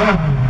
Yeah.